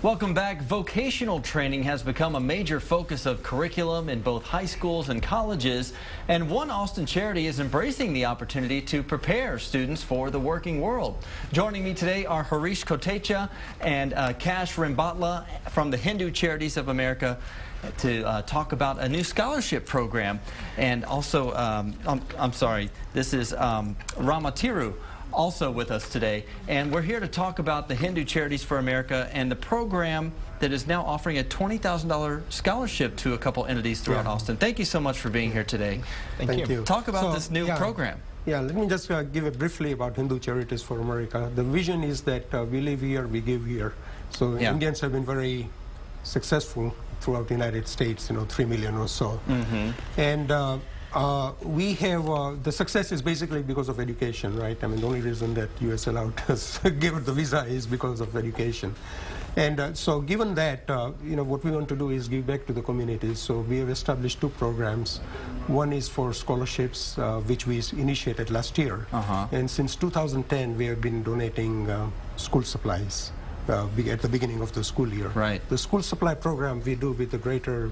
Welcome back. Vocational training has become a major focus of curriculum in both high schools and colleges, and one Austin charity is embracing the opportunity to prepare students for the working world. Joining me today are Harish Kotecha and uh, Kash Rimbatla from the Hindu Charities of America to uh, talk about a new scholarship program. And also, um, I'm, I'm, sorry, this is um, Ramatiru also with us today. And we're here to talk about the Hindu Charities for America and the program that is now offering a $20,000 scholarship to a couple entities throughout yeah. Austin. Thank you so much for being here today. Thank, Thank you. you. Talk about so, this new yeah, program. Yeah, let me just uh, give it briefly about Hindu Charities for America. The vision is that uh, we live here, we give here. So yeah. Indians have been very successful throughout the United States, you know, 3 million or so. Mm -hmm. And uh, uh, we have, uh, the success is basically because of education, right? I mean, the only reason that U.S. allowed us give the visa is because of education. And uh, so given that, uh, you know, what we want to do is give back to the communities. So we have established two programs. One is for scholarships, uh, which we initiated last year. -huh. And since 2010, we have been donating uh, school supplies. at the beginning of the school year. Right. The school supply program we do with the greater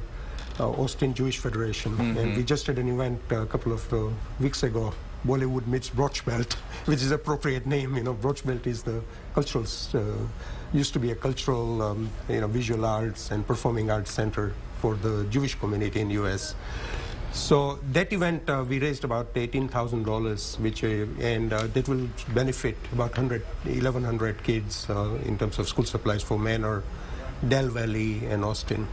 Austin Jewish Federation. Mm -hmm. And we just had an event uh, a couple of uh, weeks ago, Bollywood meets Borscht Belt, which is appropriate name. You know, Borscht Belt is the cultural, used to be a cultural, um, you know, visual arts and performing arts center for the Jewish community in U.S. So that event, uh, we raised about $18,000, which uh, and uh, that will benefit about 100, 1,100 kids in terms of school supplies for Manor, Del Valley, and Austin.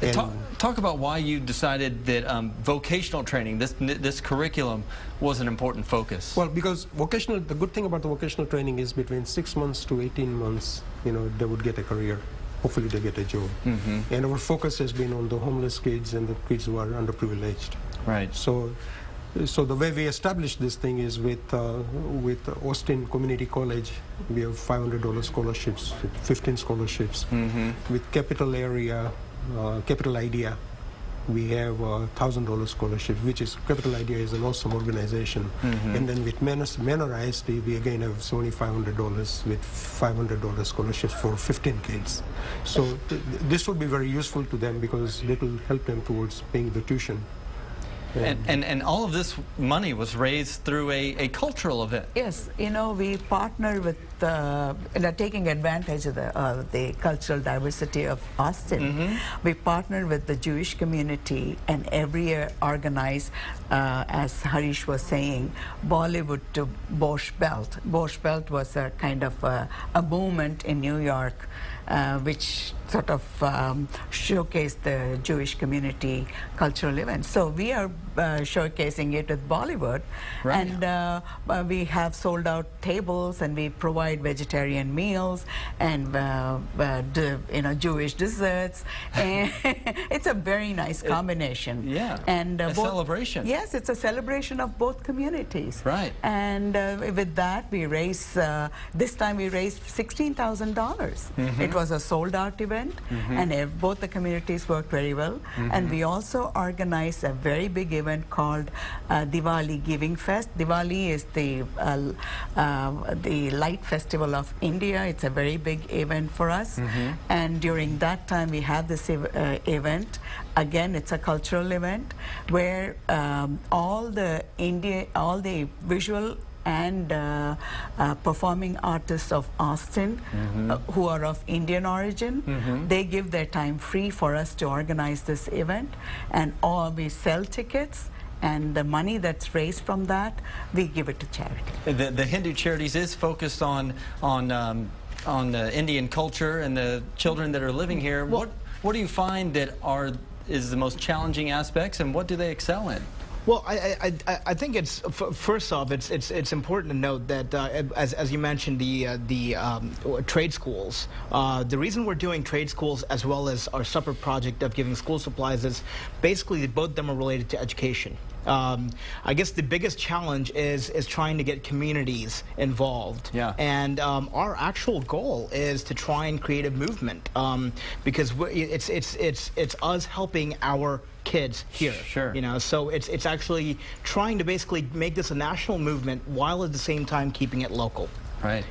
Talk, talk, about why you decided that um, vocational training, this this curriculum, was an important focus. Well, because vocational, the good thing about the vocational training is between six months to 18 months, you know, they would get a career. Hopefully, they get a job. Mm -hmm. And our focus has been on the homeless kids and the kids who are underprivileged. Right. So. So the way we established this thing is with uh, with Austin Community College. We have $500 scholarships, 15 scholarships. Mm -hmm. With Capital Area, Capital Idea, we have a thousand dollar scholarship, which is Capital Idea is an awesome organization. Mm -hmm. And then with Manor, Manor ISD, we again have seventy five hundred dollars with five hundred dollar scholarships for fifteen kids. So th this will be very useful to them because it will help them towards paying the tuition. And, and, and, all of this money was raised through a, a cultural event. Yes, you know, we partner with, uh, taking advantage of the, uh, the cultural diversity of Austin. Mm -hmm. We partner with the Jewish community and every year organize, uh, as Harish was saying, Bollywood to Borscht Belt. Borscht Belt was a kind of a, a movement in New York uh, which sort of um, showcase the Jewish community cultural events. So we are showcasing it with Bollywood, right. and uh, uh we have sold out tables, and we provide vegetarian meals and uh, uh, you know Jewish desserts, and it's a very nice combination. It, yeah, and a celebration. Yes, it's a celebration of both communities. Right. And with that, we raise this time we raised sixteen thousand dollars. Mm -hmm. It was a sold out event, mm -hmm. and both the communities worked very well. Mm -hmm. And we also organized a very big event called uh, Diwali Giving Fest. Diwali is the uh, uh, the light festival of India. It's a very big event for us. Mm -hmm. And during that time, we have this ev uh, event. Again, it's a cultural event where um, all the India, all the visual and uh, uh, performing artists of Austin mm -hmm. uh, who are of Indian origin. Mm -hmm. They give their time free for us to organize this event and all we sell tickets and the money that's raised from that, we give it to charity. The, the Hindu Charities is focused on, on, um, on the Indian culture and the children that are living here. Well, what, what do you find that are is the most challenging aspects and what do they excel in? Well, I, I, I think it's first off, it's it's it's important to note that uh, as as you mentioned the uh, the um, trade schools. Uh, the reason we're doing trade schools as well as our separate project of giving school supplies is basically both of them are related to education. Um, I guess the biggest challenge is is trying to get communities involved. Yeah. And um, our actual goal is to try and create a movement um, because it's it's it's it's us helping our kids here. Sure. You know, so it's it's actually trying to basically make this a national movement while at the same time keeping it local. Right.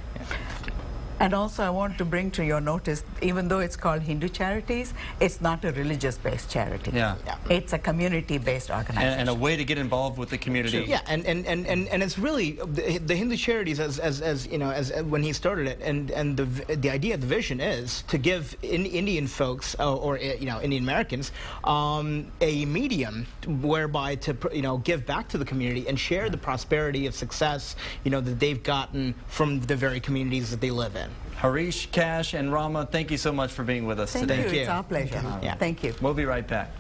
And also, I want to bring to your notice, even though it's called Hindu Charities, it's not a religious-based charity. Yeah. yeah. It's a community-based organization. And, and, a way to get involved with the community. Sure. Yeah, and, and, and, and, and it's really the, the Hindu Charities, as, as, as you know, as, when he started it, and, and the, the idea, the vision is to give in, Indian folks uh, or, you know Indian Americans um, a medium whereby to you know give back to the community and share the prosperity of success you know that they've gotten from the very communities that they live in. Harish, Cash, and Rama, thank you so much for being with us thank today. You. It's our pleasure. Yeah. Thank you. We'll be right back.